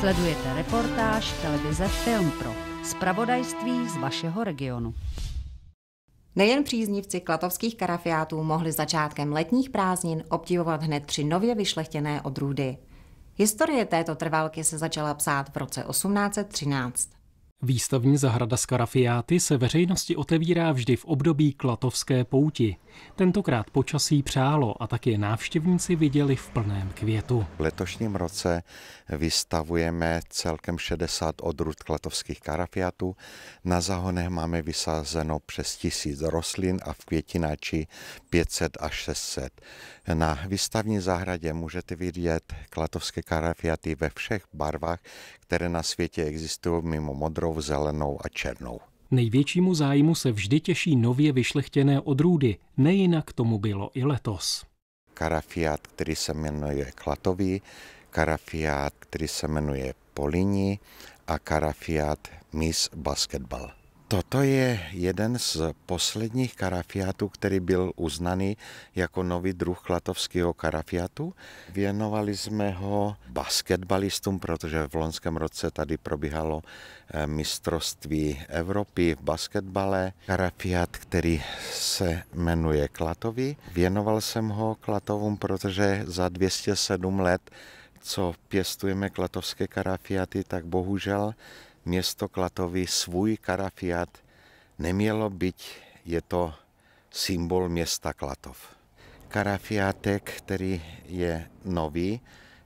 Sledujete reportáž televize Film Pro. Spravodajství z vašeho regionu. Nejen příznivci klatovských karafiátů mohli začátkem letních prázdnin obdivovat hned tři nově vyšlechtěné odrůdy. Historie této trvalky se začala psát v roce 1813. Výstavní zahrada Skarafiáty se veřejnosti otevírá vždy v období klatovské pouti. Tentokrát počasí přálo a také návštěvníci viděli v plném květu. V letošním roce vystavujeme celkem 60 odrůd klatovských karafiátů. Na zahonech máme vysázeno přes tisíc rostlin a v květináči 500 až 600. Na výstavní zahradě můžete vidět klatovské karafiáty ve všech barvách, které na světě existují mimo modrou, zelenou a černou. Největšímu zájmu se vždy těší nově vyšlechtěné odrůdy, nejinak tomu bylo i letos. Karafiát, který se jmenuje Klatový, karafiát, který se jmenuje Polini a karafiát Miss Basketball. Toto je jeden z posledních karafiátů, který byl uznaný jako nový druh klatovského karafiátu. Věnovali jsme ho basketbalistům, protože v loňském roce tady probíhalo eh, mistrovství Evropy v basketbale. Karafiát, který se jmenuje Klatový. Věnoval jsem ho Klatovům, protože za 207 let co pěstujeme klatovské karafiaty, tak bohužel město Klatovy svůj karafiat nemělo být, je to symbol města Klatov. Karafiátek, který je nový,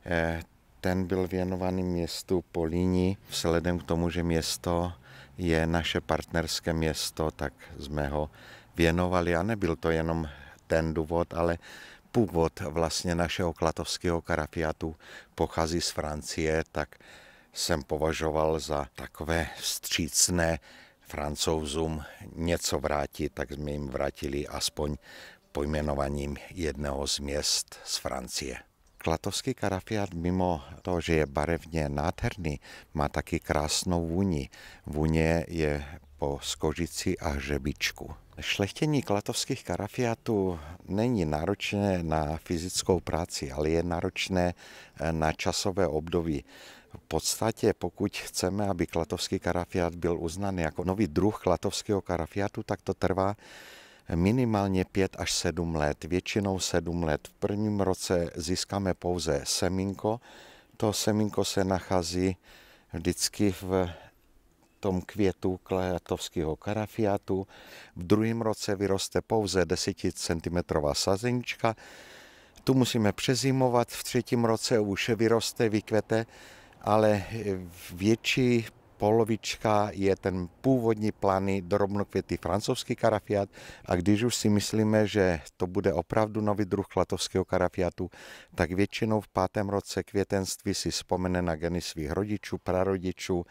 eh, ten byl věnovaný městu Políni. Vzhledem k tomu, že město je naše partnerské město, tak jsme ho věnovali a nebyl to jenom ten důvod, ale původ vlastně našeho klatovského karafiatu pochází z Francie, tak jsem považoval za takové vstřícné francouzům něco vrátit, tak jsme jim vrátili aspoň pojmenovaním jednoho z měst z Francie. Klatovský karafiát mimo to, že je barevně nádherný, má taky krásnou vůni. Vůně je po skožici a hřebičku. Šlechtění klatovských karafiátů není náročné na fyzickou práci, ale je náročné na časové období. V podstatě, pokud chceme, aby klatovský karafiát byl uznán jako nový druh klatovského karafiátu, tak to trvá minimálně 5 až 7 let, většinou 7 let. V prvním roce získáme pouze semínko. To semínko se nachází vždycky v tom květu klatovského karafiátu. V druhém roce vyroste pouze 10 cm sazenička. Tu musíme přezimovat, v třetím roce už vyroste, vykvete ale větší polovička je ten původní plány drobnokvětý francouzský karafiat a když už si myslíme, že to bude opravdu nový druh klatovského karafiatu, tak většinou v pátém roce květenství si vzpomene na geny svých rodičů, prarodičů,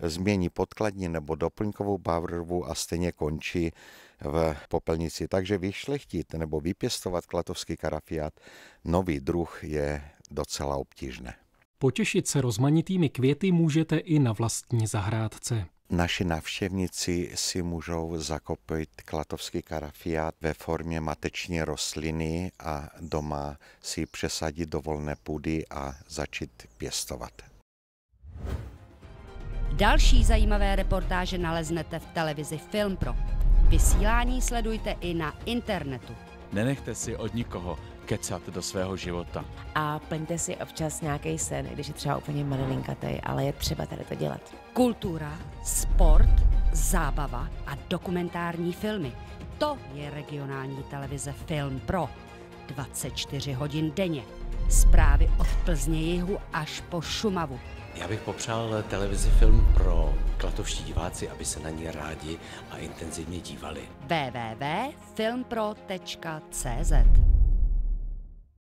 změní podkladní nebo doplňkovou barvu a stejně končí v popelnici. Takže vyšlechtit nebo vypěstovat klatovský karafiat, nový druh je docela obtížné. Potěšit se rozmanitými květy můžete i na vlastní zahrádce. Naši návštěvníci si můžou zakopit klatovský karafiát ve formě mateční rostliny a doma si přesadit do volné půdy a začít pěstovat. Další zajímavé reportáže naleznete v televizi Film Pro. Vysílání sledujte i na internetu. Nenechte si od nikoho kecat do svého života. A plňte si občas nějaký sen, když je třeba úplně malilinkatej, ale je třeba tady to dělat. Kultura, sport, zábava a dokumentární filmy. To je regionální televize Film Pro. 24 hodin denně. Zprávy od Plzně jihu až po Šumavu. Já bych popřál televizi film pro klatovští diváci, aby se na ní rádi a intenzivně dívali. www.filmpro.cz